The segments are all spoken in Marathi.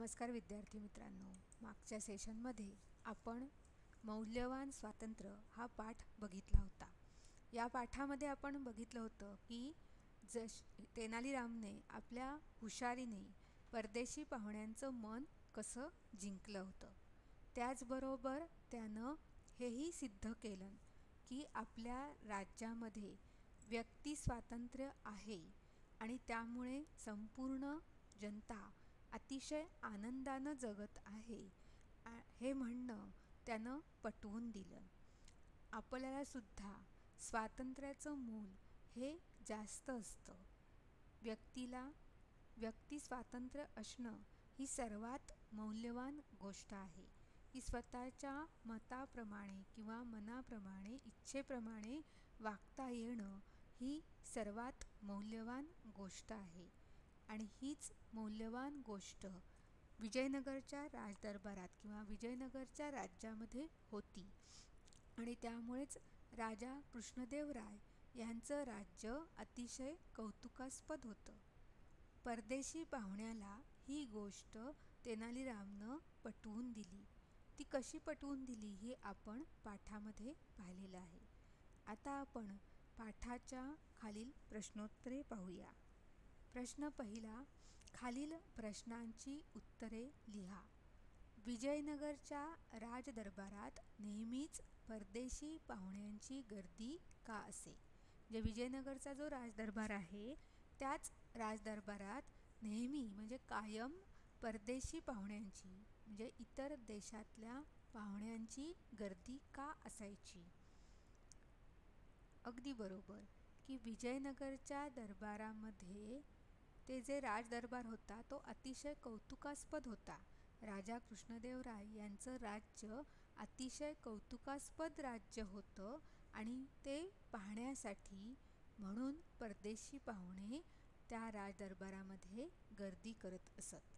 नमस्कार विद्यार्थी मित्रांनो. मागच्या सेशनमध्ये आपण मौल्यवान स्वातंत्र्य हा पाठ बघितला होता. या पाठामध्ये आपण बघितलं होतं की जश तेनालीरामने आपल्या हुशारीने परदेशी पाहुण्यांचं मन कसं जिंकलं होतं. त्याचबरोबर त्यानं हेही सिद्ध केलं की आपल्या राज्यामध्ये व्यक्ती स्वातंत्र्य आहे आणि त्यामुळे संपूर्ण जनता अतिशय आनंदानं जगत आहे. हे म्हणणं त्यानं पटवून दिलं. आपल्यालासुद्धा स्वातंत्र्याचं मूल हे जास्त असतं. व्यक्तीला व्यक्ती स्वातंत्र्य असणं ही सर्वात मौल्यवान गोष्ट आहे. की स्वतःच्या मताप्रमाणे किंवा मनाप्रमाणे इच्छेप्रमाणे वागता येणं ही सर्वात मौल्यवान गोष्ट आहे. आणि हीच मौल्यवान गोष्ट विजयनगरच्या राजदरबारात किंवा विजयनगरच्या राज्यामध्ये होती. आणि त्यामुळेच राजा कृष्णदेवराय यांचं राज्य अतिशय कौतुकास्पद होतं. परदेशी पाहुण्याला ही गोष्ट तेनालीरामनं पटवून दिली. ती कशी पटवून दिली हे आपण पाठामध्ये पाहिलेलं आहे. आता आपण पाठाच्या खालील प्रश्नोत्तरे पाहूया. प्रश्न पहिला खालील प्रश्नांची उत्तरे लिहा. विजयनगरच्या राजदरबारात नेहमीच परदेशी पाहुण्यांची गर्दी का असे? जे विजयनगरचा जो राजदरबार आहे त्याच राजदरबारात नेहमी म्हणजे कायम परदेशी पाहुण्यांची म्हणजे इतर देशातल्या पाहुण्यांची गर्दी का असायची? अगदी बरोबर की विजयनगरच्या दरबारामध्ये ते जे राजदरबार होता तो अतिशय कौतुकास्पद होता. राजा कृष्णदेवराय यांचं राज्य अतिशय कौतुकास्पद राज्य होतं आणि ते पाहण्यासाठी म्हणून परदेशी पाहुणे त्या राजदरबारामध्ये गर्दी करत असत.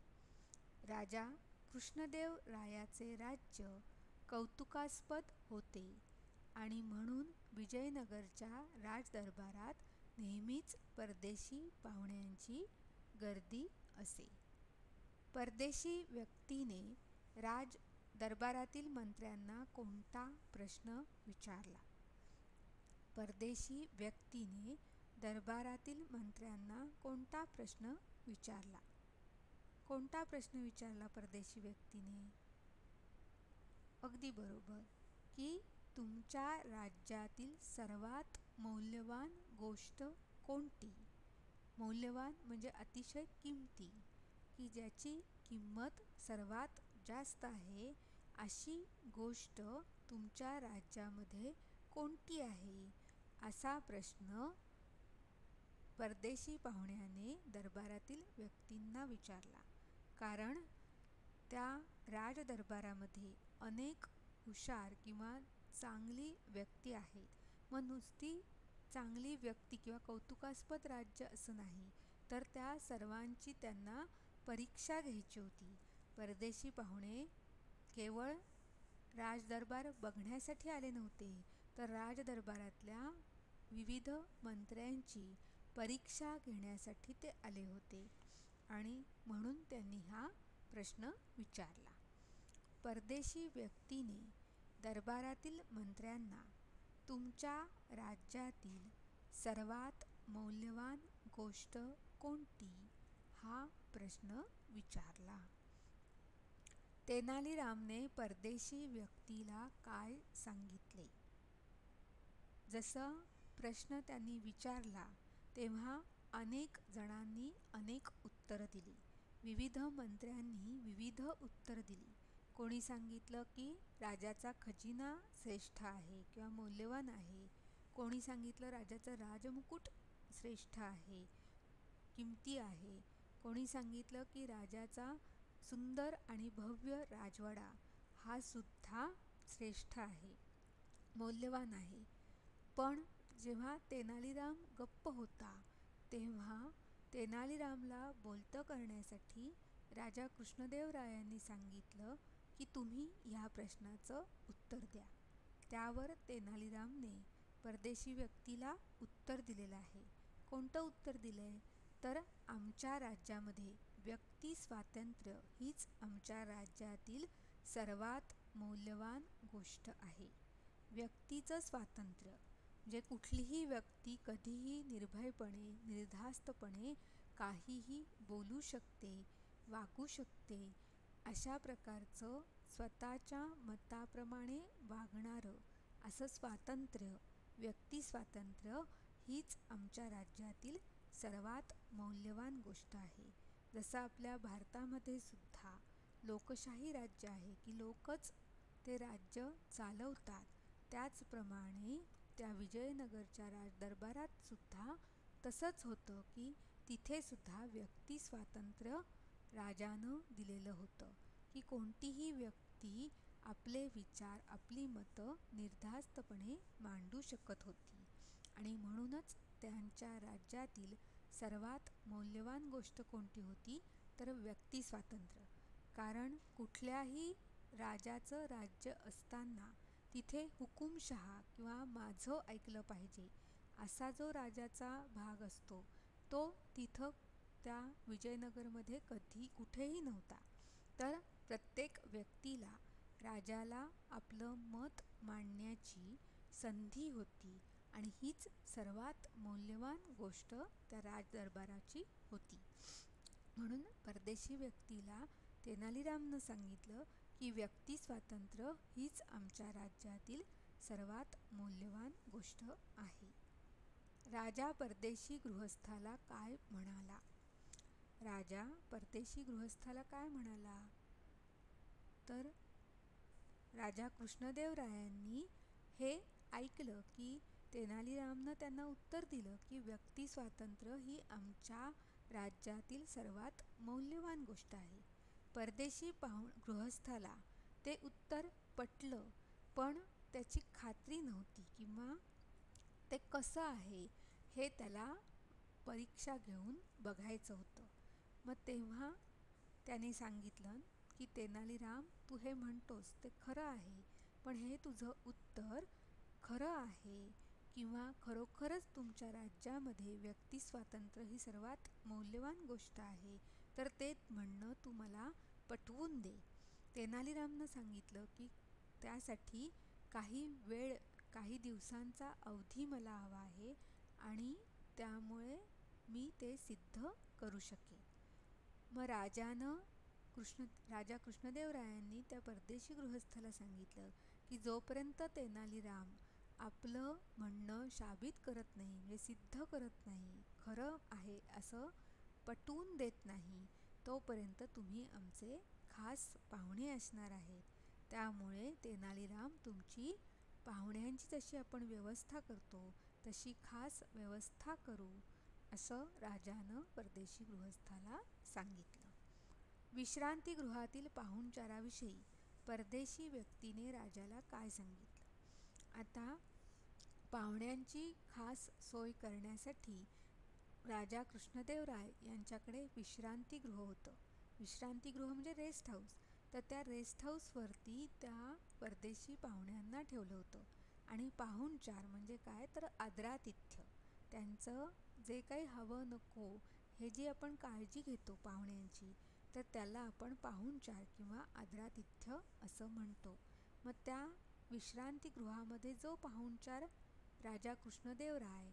राजा कृष्णदेव रायाचे राज्य कौतुकास्पद होते आणि म्हणून विजयनगरच्या राजदरबारात नेहमीच परदेशी पाहुण्यांची गर्दी असे. परदेशी व्यक्तीने राज दरबारातील मंत्र्यांना कोणता प्रश्न विचारला? परदेशी व्यक्तीने दरबारातील मंत्र्यांना कोणता प्रश्न विचारला? कोणता प्रश्न विचारला परदेशी व्यक्तीने? अगदी बरोबर की तुमच्या राज्यातील सर्वात मौल्यवान गोष्ट कोणती? मौल्यवान म्हणजे अतिशय किमती. की ज्याची किंमत सर्वात जास्त आहे अशी गोष्ट तुमच्या राज्यामध्ये कोणती आहे? असा प्रश्न परदेशी पाहुण्याने दरबारातील व्यक्तींना विचारला. कारण त्या राजदरबारामध्ये अनेक हुशार किंवा चांगली व्यक्ती आहेत. मग नुसती चांगली व्यक्ती किंवा कौतुकास्पद राज्य असं नाही तर त्या सर्वांची त्यांना परीक्षा घ्यायची होती. परदेशी पाहुणे केवळ राजदरबार बघण्यासाठी आले नव्हते तर राजदरबारातल्या विविध मंत्र्यांची परीक्षा घेण्यासाठी ते आले होते आणि म्हणून त्यांनी हा प्रश्न विचारला. परदेशी व्यक्तीने दरबारातील मंत्र्यांना तुमच्या राज्यातील सर्वात मौल्यवान गोष्ट कोणती? हा प्रश्न विचारला. तेनालीरामने परदेशी व्यक्तीला काय सांगितले? जसं प्रश्न त्यांनी विचारला तेव्हा अनेक जणांनी अनेक उत्तरं दिली. विविध मंत्र्यांनी विविध उत्तरं दिली. कोणी सांगितलं की राजाचा खजिना श्रेष्ठ आहे किंवा मौल्यवान आहे? कोणी सांगितलं राजाचं राजमुकुट श्रेष्ठ आहे किमती आहे? कोणी सांगितलं की राजाचा सुंदर आणि भव्य राजवाडा हा सुद्धा श्रेष्ठ आहे मौल्यवान आहे. पण जेव्हा तेनालीराम गप्प होता तेव्हा तेनालीरामला बोलतं करण्यासाठी राजा कृष्णदेवरायांनी सांगितलं की तुम्ही ह्या प्रश्नाचं उत्तर द्या. त्यावर तेनालीरामने परदेशी व्यक्तीला उत्तर दिलेलं आहे. कोणतं उत्तर दिलं आहे तर आमच्या राज्यामध्ये व्यक्ती स्वातंत्र्य हीच आमच्या राज्यातील सर्वात मौल्यवान गोष्ट आहे. व्यक्तीचं स्वातंत्र्य म्हणजे कुठलीही व्यक्ती कधीही निर्भयपणे निर्धास्तपणे काहीही बोलू शकते वागू शकते अशा प्रकारचं स्वतःच्या मताप्रमाणे वागणारं असं स्वातंत्र्य व्यक्ती स्वातंत्र्य हीच आमच्या राज्यातील सर्वात मौल्यवान गोष्ट आहे. जसं आपल्या भारतामध्ये सुद्धा लोकशाही राज्य आहे की लोकच ते राज्य चालवतात त्याचप्रमाणे त्या विजयनगरच्या राज दरबारात सुद्धा तसंच होतं की तिथेसुद्धा व्यक्तिस्वातंत्र्य व्यक्ती स्वातंत्र्य राजानं दिलेलं होतं की कोणतीही व्यक्ती आपले विचार आपली मतं निर्धास्तपणे मांडू शकत होती. आणि म्हणूनच त्यांच्या राज्यातील सर्वात मौल्यवान गोष्ट कोणती होती? तर व्यक्ती स्वातंत्र्य. कारण कुठल्याही राजाचं राज्य असताना तिथे हुकुमशहा किंवा माझं ऐकलं पाहिजे. असा जो राजाचा भाग असतो तो तिथं त्या विजयनगरमध्ये कधी कुठेही नव्हता. तर प्रत्येक व्यक्तीला राजाला आपलं मत मांडण्याची संधी होती आणि हीच सर्वात मौल्यवान गोष्ट त्या राजदरबाराची होती. म्हणून परदेशी व्यक्तीला तेनालीरामनं सांगितलं की व्यक्ती स्वातंत्र्य हीच आमच्या राज्यातील सर्वात मौल्यवान गोष्ट आहे. राजा परदेशी गृहस्थाला काय म्हणाला? राजा परदेशी गृहस्थाला काय म्हणाला? तर राजा कृष्णदेवरायांनी हे ऐकलं की तेनालीरामनं त्यांना उत्तर दिलं की व्यक्ती स्वातंत्र्य ही आमच्या राज्यातील सर्वात मौल्यवान गोष्ट आहे. परदेशी पाहून गृहस्थाला ते उत्तर पटलं पण त्याची खात्री नव्हती किंवा ते कसं आहे हे त्याला परीक्षा घेऊन बघायचं होतं. मग तेव्हा त्याने सांगितलं की तेनालीराम तू हे म्हणतोस ते खरं आहे पण हे तुझं उत्तर खरं आहे किंवा खरोखरच तुमच्या राज्यामध्ये व्यक्ती स्वातंत्र्य ही सर्वात मौल्यवान गोष्ट आहे तर ते म्हणणं तू मला पटवून दे. तेनालीरामनं सांगितलं की त्यासाठी काही वेळ काही दिवसांचा अवधी मला हवा आहे आणि त्यामुळे मी ते सिद्ध करू शकेन. मग राजानं कृष्ण राजा कृष्णदेवरायांनी त्या परदेशी गृहस्थाला सांगितलं की जोपर्यंत तेनालीराम आपलं म्हणणं शाबित करत नाही म्हणजे सिद्ध करत नाही खरं आहे असं पटवून देत नाही तोपर्यंत तुम्ही आमचे खास पाहुणे असणार आहेत. त्यामुळे तेनालीराम तुमची पाहुण्यांची जशी आपण व्यवस्था करतो तशी खास व्यवस्था करू. असं राजानं परदेशी गृहस्थाला सांगितलं. विश्रांतीगृहातील पाहुणचाराविषयी परदेशी व्यक्तीने राजाला काय सांगितलं? आता पाहुण्यांची खास सोय करण्यासाठी राजा कृष्णदेवराय यांच्याकडे विश्रांतीगृह होतं. विश्रांतीगृह म्हणजे रेस्ट हाऊस तर त्या रेस्ट हाऊसवरती त्या परदेशी पाहुण्यांना ठेवलं होतं. आणि पाहुणचार म्हणजे काय? तर आदरातिथ्य. त्यांचं जे काही हवं नको हे जी आपण काळजी घेतो पाहुण्यांची तर त्याला आपण पाहुणचार किंवा आदरातिथ्य असं म्हणतो. मग त्या विश्रांतीगृहामध्ये जो पाहुणचार राजा कृष्णदेवराय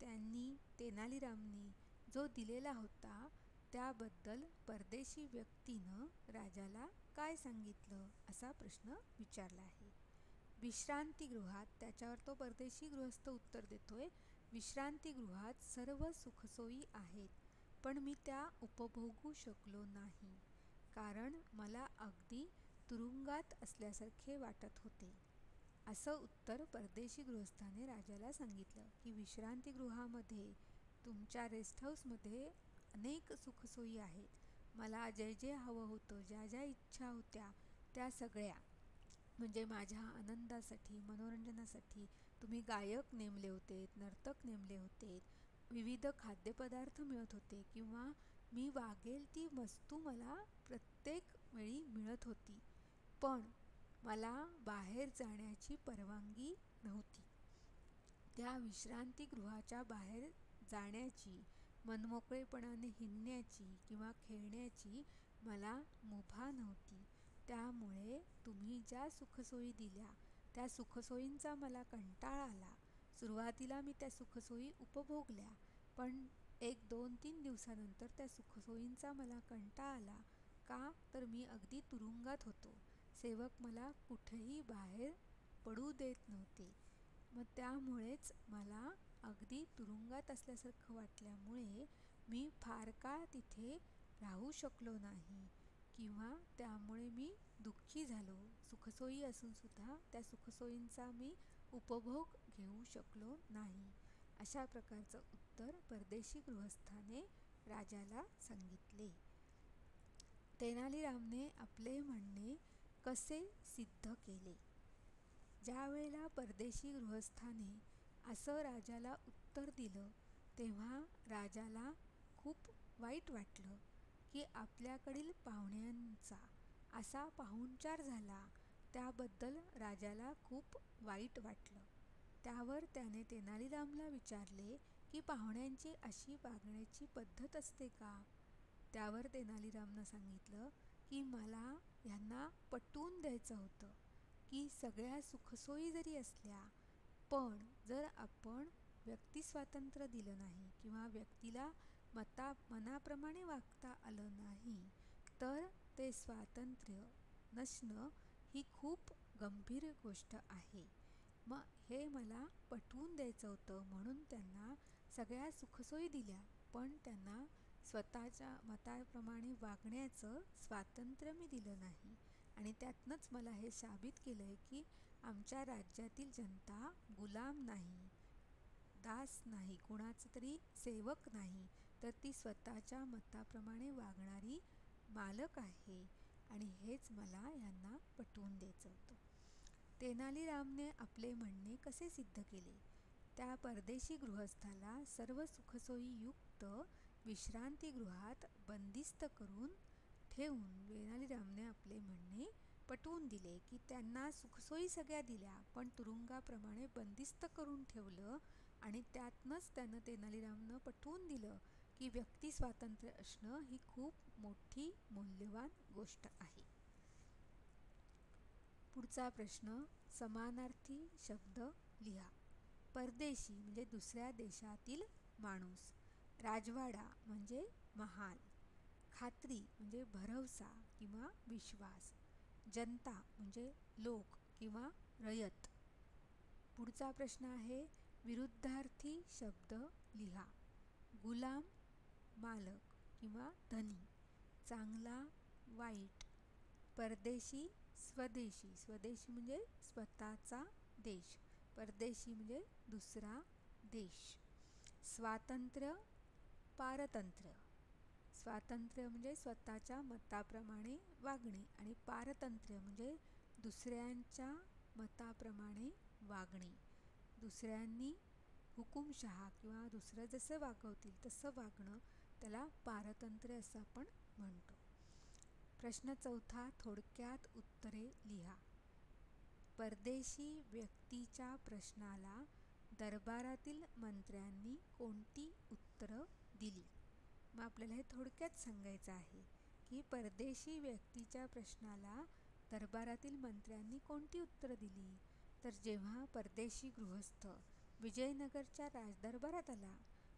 त्यांनी तेनालीरामनी जो दिलेला होता त्याबद्दल परदेशी व्यक्तीनं राजाला काय सांगितलं असा प्रश्न विचारला आहे. विश्रांतीगृहात त्याच्यावर तो परदेशी गृहस्थ उत्तर देतोय. विश्रांतीगृहात सर्व सुखसोयी आहेत पण मी त्या उपभोगू शकलो नाही कारण मला अगदी तुरुंगात असल्यासारखे वाटत होते. असं उत्तर परदेशी गृहस्थाने राजाला सांगितलं की विश्रांतीगृहामध्ये तुमच्या रेस्ट हाऊसमध्ये अनेक सुखसोयी आहेत. मला जे जे हवं होतं ज्या ज्या इच्छा होत्या त्या सगळ्या म्हणजे माझ्या आनंदासाठी मनोरंजनासाठी तुम्ही गायक नेमले होते नर्तक नेमले होते विविध खाद्यपदार्थ मिळत होते किंवा मी वागेल ती वस्तू मला प्रत्येक वेळी मिळत होती पण मला बाहेर जाण्याची परवानगी नव्हती. त्या विश्रांतीगृहाच्या बाहेर जाण्याची मनमोकळेपणाने हिंडण्याची किंवा खेळण्याची मला मुभा नव्हती. त्यामुळे तुम्ही ज्या सुखसोयी दिल्या त्या सुखसोयींचा मला कंटाळा आला. सुरुवातीला मी त्या सुखसोयी उपभोगल्या पण एक दोन तीन दिवसानंतर त्या सुखसोयींचा मला कंटाळा आला. का? तर मी अगदी तुरुंगात होतो. सेवक मला कुठेही बाहेर पडू देत नव्हते. मग त्यामुळेच मला अगदी तुरुंगात असल्यासारखं वाटल्यामुळे मी फार काळ तिथे राहू शकलो नाही. किंवा त्यामुळे मी दुःखी झालो. सुखसोयी असूनसुद्धा त्या सुखसोयींचा मी उपभोग घेऊ शकलो नाही अशा प्रकारचं उत्तर परदेशी गृहस्थाने राजाला सांगितले. तेनालीरामने आपले म्हणणे कसे सिद्ध केले? ज्यावेळेला परदेशी गृहस्थाने असं राजाला उत्तर दिलं तेव्हा राजाला खूप वाईट वाटलं. की आपल्याकडील पाहुण्यांचा असा पाहुणचार झाला त्याबद्दल राजाला खूप वाईट वाटलं. त्यावर त्याने तेनालीरामला विचारले की पाहुण्यांची अशी वागण्याची पद्धत असते का? त्यावर तेनालीरामनं सांगितलं की मला ह्यांना पटवून द्यायचं होतं की सगळ्या सुखसोयी जरी असल्या पण जर आपण व्यक्तिस्वातंत्र्य दिलं नाही किंवा व्यक्तीला मता मनाप्रमाणे वागता आलं नाही तर ते स्वातंत्र्य नसणं ही खूप गंभीर गोष्ट आहे. मग हे मला पटवून द्यायचं होतं म्हणून त्यांना सगळ्या सुखसोयी दिल्या पण त्यांना स्वतःच्या मताप्रमाणे वागण्याचं स्वातंत्र्य मी दिलं नाही. आणि त्यातनंच मला हे साबित केलं आहे की आमच्या राज्यातील जनता गुलाम नाही दास नाही कुणाचं तरी सेवक नाही तर ती स्वतःच्या मताप्रमाणे वागणारी मालक आहे. आणि हेच मला यांना पटवून द्यायचं होतं. तेनालीरामने आपले म्हणणे कसे सिद्ध केले? त्या परदेशी गृहस्थाला सर्व सुखसोयीयुक्त विश्रांतीगृहात बंदिस्त करून ठेवून तेनालीरामने आपले म्हणणे पटवून दिले की त्यांना सुखसोयी सगळ्या दिल्या पण तुरुंगाप्रमाणे बंदिस्त करून ठेवलं आणि त्यातनंच त्यानं तेनालीरामनं पटवून दिलं की व्यक्ती स्वातंत्र्य असणं ही खूप मोठी मौल्यवान गोष्ट आहे. पुढचा प्रश्न समानार्थी शब्द लिहा. परदेशी म्हणजे दुसऱ्या देशातील माणूस. राजवाडा म्हणजे महाल खात्री म्हणजे भरवसा किंवा विश्वास. जनता म्हणजे लोक किंवा रयत. पुढचा प्रश्न आहे विरुद्धार्थी शब्द लिहा. गुलाम मालक किंवा धनी. चांगला वाईट. परदेशी स्वदेशी. स्वदेशी म्हणजे स्वतःचा देश. परदेशी म्हणजे दुसरा देश. स्वातंत्र्य पारतंत्र्य. स्वातंत्र्य म्हणजे स्वतःच्या मताप्रमाणे वागणे आणि पारतंत्र्य म्हणजे दुसऱ्यांच्या मताप्रमाणे वागणे. दुसऱ्यांनी हुकुमशहा किंवा दुसरं जसं वागवतील तसं वागणं त्याला पारतंत्र्य असं आपण म्हणतो. प्रश्न चौथा थोडक्यात उत्तरे लिहा. परदेशी व्यक्तीच्या प्रश्नाला दरबारातील मंत्र्यांनी कोणती उत्तरं दिली? मग आपल्याला हे थोडक्यात सांगायचं आहे की परदेशी व्यक्तीच्या प्रश्नाला दरबारातील मंत्र्यांनी कोणती उत्तरं दिली? तर जेव्हा परदेशी गृहस्थ विजयनगरच्या राजदरबारात आला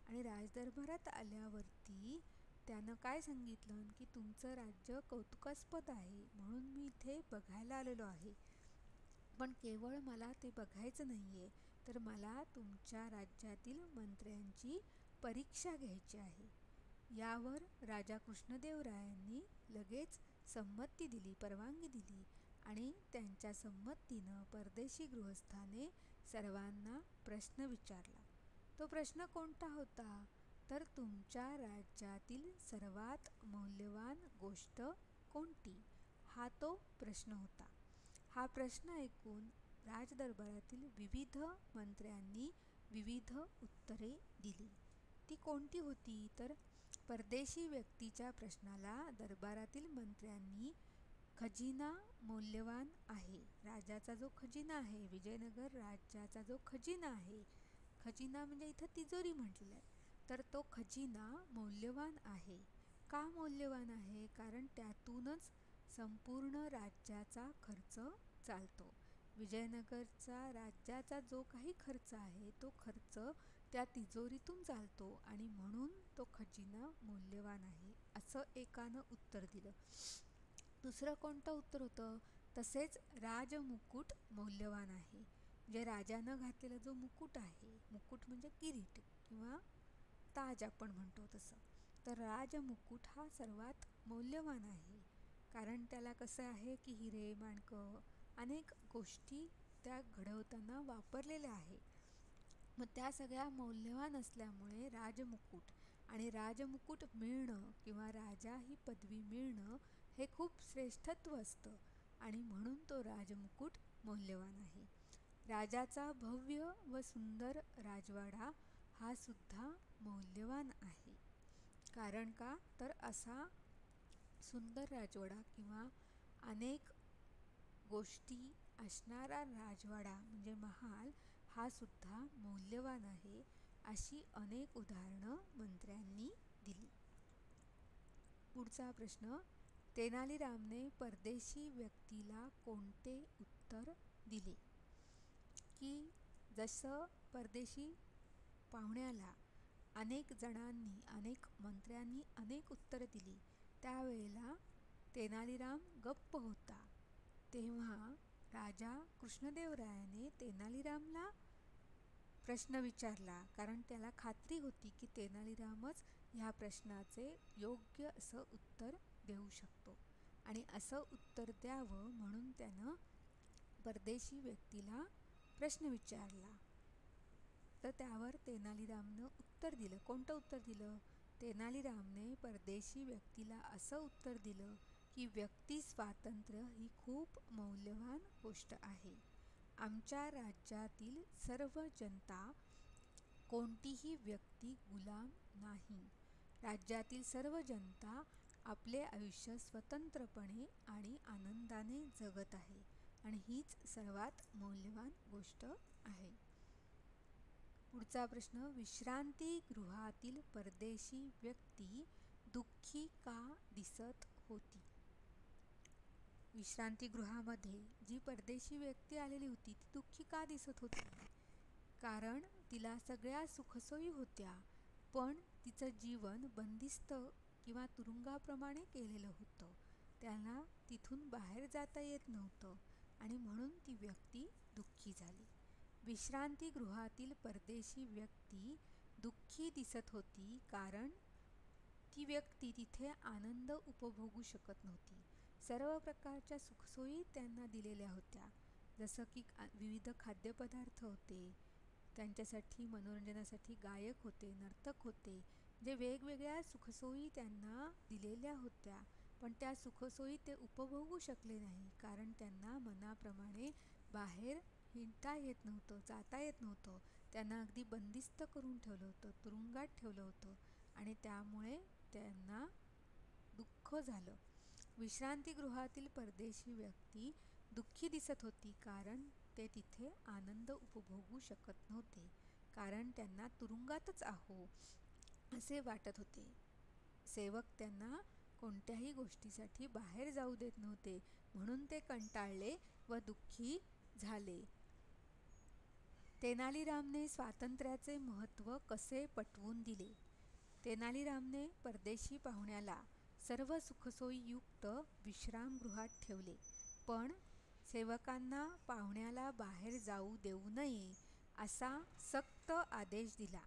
आणि राजदरबारात आल्यावरती त्यानं काय सांगितलं? की तुमचं राज्य कौतुकास्पद आहे म्हणून मी इथे बघायला आलेलो आहे. पण केवळ मला ते बघायचं नाही आहे तर मला तुमच्या राज्यातील मंत्र्यांची परीक्षा घ्यायची आहे. यावर राजा कृष्णदेवरायांनी लगेच संमती दिली परवानगी दिली आणि त्यांच्या संमतीनं परदेशी गृहस्थाने सर्वांना प्रश्न विचारला. तो प्रश्न कोणता होता? तर तुमच्या राज्यातील सर्वात मौल्यवान गोष्ट कोणती? हा तो प्रश्न होता. हा प्रश्न ऐकून राजदरबारातील विविध मंत्र्यांनी विविध उत्तरे दिली. ती कोणती होती? तर परदेशी व्यक्तीच्या प्रश्नाला दरबारातील मंत्र्यांनी खजिना मौल्यवान आहे. राजाचा जो खजिना आहे विजयनगर राज्याचा जो खजिना आहे खजिना म्हणजे इथं तिजोरी म्हटलेलं आहे तर तो खजिना मौल्यवान आहे. का मौल्यवान आहे? कारण त्यातूनच संपूर्ण राज्याचा खर्च चालतो. विजयनगरचा राज्याचा जो काही खर्च आहे तो खर्च त्या तिजोरीतून चालतो आणि म्हणून तो खजिना मौल्यवान आहे असं एकानं उत्तर दिलं. दुसरं कोणतं उत्तर होतं? तसेच राजमुकुट मौल्यवान आहे. म्हणजे राजानं घातलेला जो मुकुट आहे मुकुट म्हणजे किरीट किंवा ताज आपण म्हणतो तसं. तर राजमुकुट हा सर्वात मौल्यवान आहे. कारण त्याला कसं आहे की हिरे माणकं अनेक गोष्टी त्या घडवताना वापरलेल्या आहे. मग त्या सगळ्या मौल्यवान असल्यामुळे राजमुकुट आणि राजमुकुट मिळणं किंवा राजा ही पदवी मिळणं हे खूप श्रेष्ठत्व असतं आणि म्हणून तो राजमुकुट मौल्यवान आहे. राजाचा भव्य व सुंदर राजवाडा हा सुद्धा मौल्यवान आहे. कारण का? तर असा सुंदर राजवाडा किंवा अनेक गोष्टी असणारा राजवाडा म्हणजे महाल हा सुद्धा मौल्यवान आहे अशी अनेक उदाहरणं मंत्र्यांनी दिली. पुढचा प्रश्न तेनालीरामने परदेशी व्यक्तीला कोणते उत्तर दिले? की जसं परदेशी पाहुण्याला अनेक जणांनी अनेक मंत्र्यांनी अनेक उत्तरं दिली त्यावेळेला तेनालीराम गप्प होता. तेव्हा राजा कृष्णदेवरायाने तेनालीरामला प्रश्न विचारला कारण त्याला खात्री होती की तेनालीरामच ह्या प्रश्नाचे योग्य असं उत्तर देऊ शकतो. आणि असं उत्तर द्यावं म्हणून त्यानं परदेशी व्यक्तीला प्रश्न विचारला. तर त्यावर तेनालीरामनं उत्तर दिलं. कोणतं उत्तर दिलं? तेनालीरामने परदेशी व्यक्तीला असं उत्तर दिलं की व्यक्ती स्वातंत्र्य ही खूप मौल्यवान गोष्ट आहे. आमच्या राज्यातील सर्व जनता कोणतीही व्यक्ती गुलाम नाही. राज्यातील सर्व जनता आपले आयुष्य स्वतंत्रपणे आणि आनंदाने जगत आहे. आणि हीच सर्वात मौल्यवान गोष्ट आहे. पुढचा प्रश्न विश्रांतीगृहातील परदेशी व्यक्ती दुःखी का दिसत होती? विश्रांतीगृहामध्ये जी परदेशी व्यक्ती आलेली होती ती दुःखी का दिसत होती? कारण तिला सगळ्या सुखसोयी होत्या पण तिचं जीवन बंदिस्त किंवा तुरुंगाप्रमाणे केलेलं होतं. त्यांना तिथून बाहेर जाता येत नव्हतं. आणि म्हणून ती व्यक्ती दुःखी झाली. विश्रांतीगृहातील परदेशी व्यक्ती दुःखी दिसत होती कारण ती व्यक्ती तिथे आनंद उपभोगू शकत नव्हती. सर्व प्रकारच्या सुखसोयी त्यांना दिलेल्या होत्या. जसं की विविध खाद्यपदार्थ होते त्यांच्यासाठी मनोरंजनासाठी गायक होते नर्तक होते जे वेगवेगळ्या सुखसोयी त्यांना दिलेल्या होत्या. पण त्या सुखसोयी ते उपभोगू शकले नाही कारण त्यांना मनाप्रमाणे बाहेर हिंडता येत नव्हतं जाता येत नव्हतं. त्यांना अगदी बंदिस्त करून ठेवलं होतं तुरुंगात ठेवलं होतं आणि त्यामुळे त्यांना दुःख झालं. विश्रांतीगृहातील परदेशी व्यक्ती दुःखी दिसत होती कारण ते तिथे आनंद उपभोगू शकत नव्हते कारण त्यांना तुरुंगातच आहो असे वाटत होते. सेवक त्यांना कोणत्याही गोष्टीसाठी बाहेर जाऊ देत नव्हते म्हणून ते कंटाळले व दुःखी झाले. तेनालीरामने स्वातंत्र्याचे महत्त्व कसे पटवून दिले? तेनालीरामने परदेशी पाहुण्याला सर्व सुखसोयीयुक्त विश्रामगृहात ठेवले. पण सेवकांना पाहुण्याला बाहेर जाऊ देऊ नये असा सक्त आदेश दिला.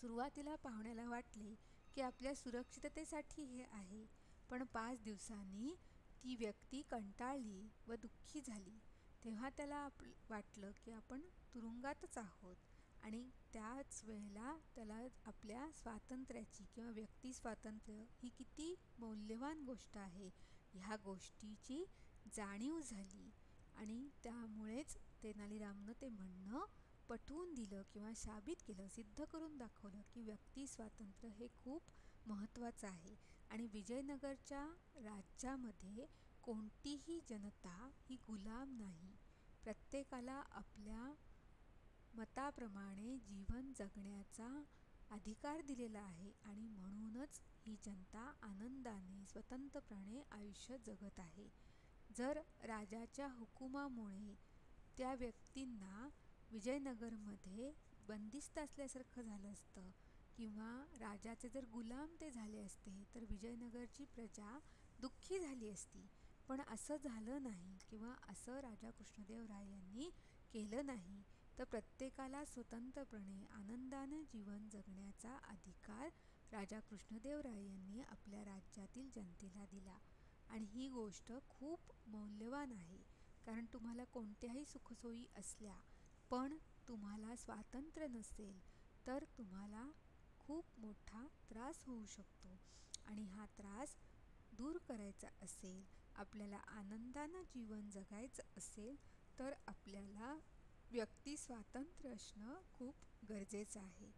सुरुवातीला पाहुण्याला वाटले की आपल्या सुरक्षिततेसाठी हे आहे. पण पाच दिवसांनी ती व्यक्ती कंटाळली व दुःखी झाली. तेव्हा त्याला आप वाटलं की आपण तुरुंगातच आहोत आणि त्याच वेळेला त्याला आपल्या स्वातंत्र्याची किंवा व्यक्ती स्वातंत्र्य ही किती मौल्यवान गोष्ट आहे ह्या गोष्टीची जाणीव झाली आणि त्यामुळेच तेनालीरामनं ते म्हणणं पटवून दिलं किंवा साबित केलं सिद्ध करून दाखवलं की व्यक्ती स्वातंत्र्य हे खूप महत्त्वाचं आहे. आणि विजयनगरच्या राज्यामध्ये कोणतीही जनता ही गुलाम नाही. प्रत्येकाला आपल्या मताप्रमाणे जीवन जगण्याचा अधिकार दिलेला आहे आणि म्हणूनच ही जनता आनंदाने स्वतंत्रपणे आयुष्य जगत आहे. जर राजाच्या हुकुमामुळे त्या व्यक्तींना विजयनगरमध्ये बंदिस्त असल्यासारखं झालं असतं. किंवा राजाचे जर गुलाम ते झाले असते तर विजयनगरची प्रजा दुःखी झाली असती. पण असं झालं नाही किंवा असं राजा कृष्णदेवराय यांनी केलं नाही तर प्रत्येकाला स्वतंत्रपणे आनंदानं जीवन जगण्याचा अधिकार राजा कृष्णदेवराय यांनी आपल्या राज्यातील जनतेला दिला. आणि ही गोष्ट खूप मौल्यवान आहे. कारण तुम्हाला कोणत्याही सुखसोयी असल्या पण तुम्हाला स्वातंत्र्य नसेल तर तुम्हाला खूप मोठा त्रास होऊ शकतो. आणि हा त्रास दूर करायचा असेल आपल्याला आनंदानं जीवन जगायचं असेल तर आपल्याला व्यक्ती स्वातंत्र्य असणं खूप गरजेचं आहे.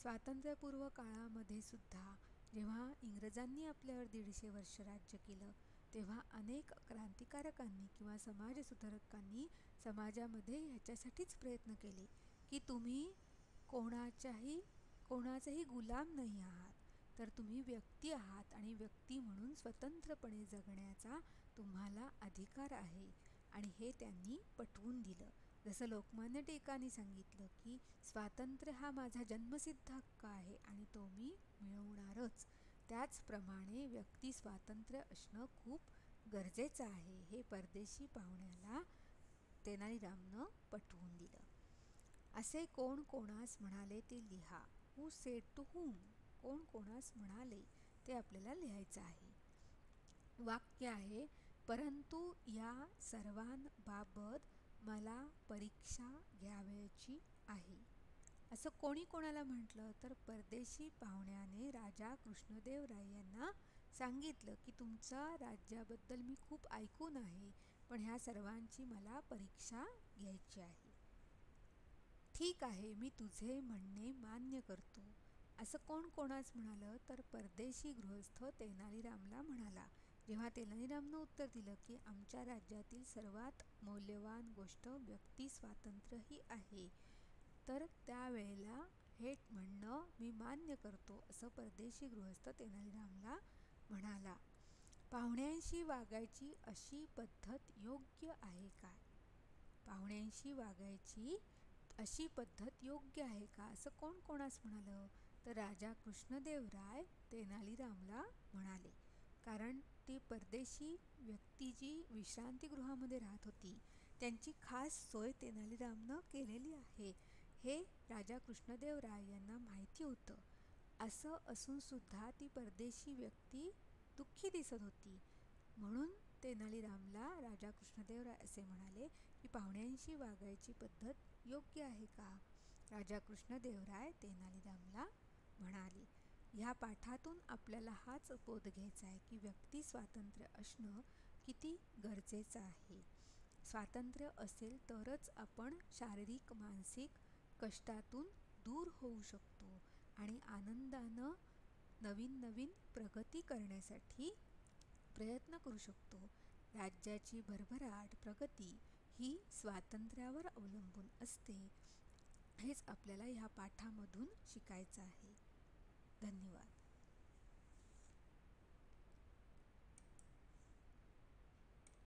स्वातंत्र्यपूर्व काळामध्ये सुद्धा जेव्हा इंग्रजांनी आपल्यावर दीडशे वर्ष राज्य केलं तेव्हा अनेक क्रांतिकारकांनी किंवा समाजसुधारकांनी समाजामध्ये ह्याच्यासाठीच प्रयत्न केले की तुम्ही कोणाच्याही कोणाचाही गुलाम नाही आहात. तर तुम्ही व्यक्ती आहात आणि व्यक्ती म्हणून स्वतंत्रपणे जगण्याचा तुम्हाला अधिकार आहे. आणि हे त्यांनी पटवून दिलं. जसं लोकमान्य टिळकांनी सांगितलं की स्वातंत्र्य हा माझा जन्मसिद्ध हक्क आहे आणि तो मी मिळवणारच. त्याचप्रमाणे व्यक्ती स्वातंत्र्य असणं खूप गरजेचं आहे हे परदेशी पाहुण्याला तेनालीरामनं पटवून दिलं. असे कोण कोणास म्हणाले ते लिहा. हू सेट टू हुम कोण कोणास म्हणाले ते आपल्याला लिहायचं आहे. वाक्य आहे परंतु या सर्वांबाबत मला परीक्षा घ्यावयाची आहे. असं कोणी कोणाला म्हटलं तर परदेशी पाहुण्याने राजा कृष्णदेव राय यांना सांगितलं की तुमच्या राज्याबद्दल मी खूप ऐकून आहे पण ह्या सर्वांची मला परीक्षा घ्यायची आहे. ठीक आहे मी तुझे म्हणणे मान्य करतो. असं कोण कोणाच म्हणालं तर परदेशी गृहस्थ तेनालीरामला म्हणाला. जेव्हा तेनालीरामनं उत्तर दिलं की आमच्या राज्यातील सर्वात मौल्यवान गोष्ट व्यक्ती स्वातंत्र्य ही आहे तर त्यावेळेला हे म्हणणं मी मान्य करतो असं परदेशी गृहस्थ तेनालीरामला म्हणाला. पाहुण्यांशी वागायची अशी पद्धत योग्य आहे काय? पाहुण्यांशी वागायची अशी पद्धत योग्य आहे का? असं कोण कोणास म्हणालं? तर राजा कृष्णदेवराय तेनालीरामला म्हणाले. कारण ती परदेशी व्यक्ती जी विश्रांतीगृहामध्ये राहत होती त्यांची खास सोय तेनालीरामनं केलेली आहे. हे राजा कृष्णदेवराय यांना माहिती होतं. असं असूनसुद्धा ती परदेशी व्यक्ती दुःखी दिसत होती. म्हणून तेनालीरामला राजा कृष्णदेवराय असे म्हणाले की पाहुण्यांशी वागायची पद्धत योग्य आहे का? राजा कृष्णदेवराय तेनालीरामला म्हणाले ह्या पाठातून आपल्याला हाच बोध घ्यायचा आहे की व्यक्ती स्वातंत्र्य असणं किती गरजेचं आहे. स्वातंत्र्य असेल तरच आपण शारीरिक मानसिक कष्टातून दूर होऊ शकतो आणि आनंदानं नवीन नवीन प्रगती करण्यासाठी प्रयत्न करू शकतो. राज्याची भरभराट प्रगती ही स्वातंत्र्यावर अवलंबून असते. हेच आपल्याला ह्या पाठामधून शिकायचं आहे. धन्यवाद.